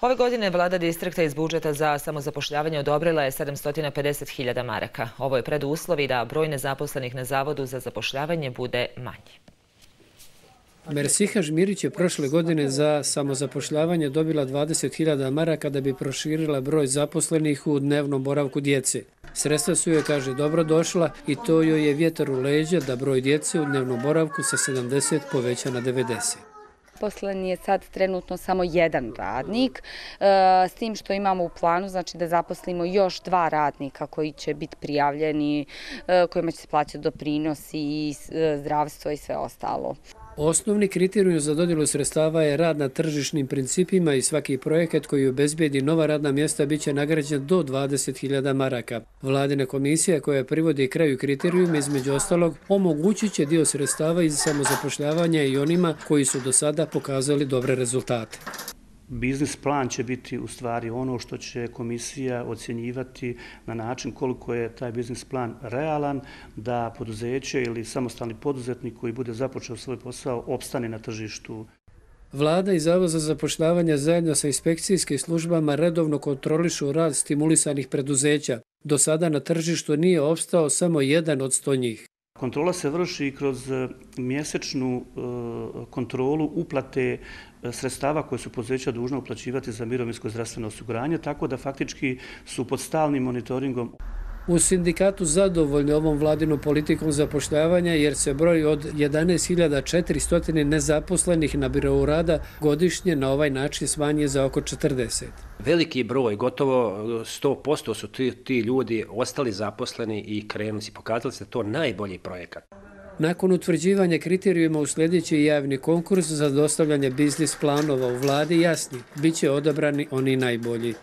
Ove godine vlada distrikta iz budžeta za samozapošljavanje odobrila je 750.000 maraka. Ovo je preduslovi da broj nezaposlenih na Zavodu za zapošljavanje bude manji. Mersiha Žmirić je prošle godine za samozapošljavanje dobila 20.000 maraka da bi proširila broj zaposlenih u dnevnom boravku djece. Sredstva su joj, kaže, dobro došla i to joj je vjetar u leđa da broj djece u dnevnom boravku sa 70 poveća na 90 zaposlen je sad trenutno samo jedan radnik, e, s tim što imamo u planu znači da zaposlimo još dva radnika koji će biti prijavljeni, e, kojima će se plaćati doprinosi i e, zdravstvo i sve ostalo. Osnovni kriterijum za dodjelu sredstava je rad na tržišnim principima i svaki projekat koji obezbijedi nova radna mjesta bit će nagrađen do 20.000 maraka. Vladina komisija koja privodi kraju kriterijuma između ostalog omogućit će dio sredstava iz samozapošljavanja i onima koji su do sada pokazali dobre rezultate biznis plan će biti u stvari ono što će komisija ocjenjivati na način koliko je taj biznis plan realan da poduzeće ili samostalni poduzetnik koji bude započeo svoj posao opstane na tržištu. Vlada i Zavod za zapošljavanje zajedno sa inspekcijskim službama redovno kontrolišu rad stimulisanih preduzeća. Do sada na tržištu nije opstao samo jedan od sto njih. Kontrola se vrši kroz e, mjesečnu e, kontrolu uplate e, sredstava koje su poduzeća dužna uplaćivati za mirovinsko zdravstveno osiguranje, tako da faktički su pod stalnim monitoringom. U sindikatu zadovoljni ovom vladinom politikom zapošljavanja jer se broj od 11.400 nezaposlenih na birovu rada godišnje na ovaj način smanje za oko 40. Veliki broj, gotovo 100% su ti, ti ljudi ostali zaposleni i krenuli si pokazali se to najbolji projekat. Nakon utvrđivanja kriterijuma u sljedeći javni konkurs za dostavljanje biznis planova u vladi jasni, bit će odabrani oni najbolji.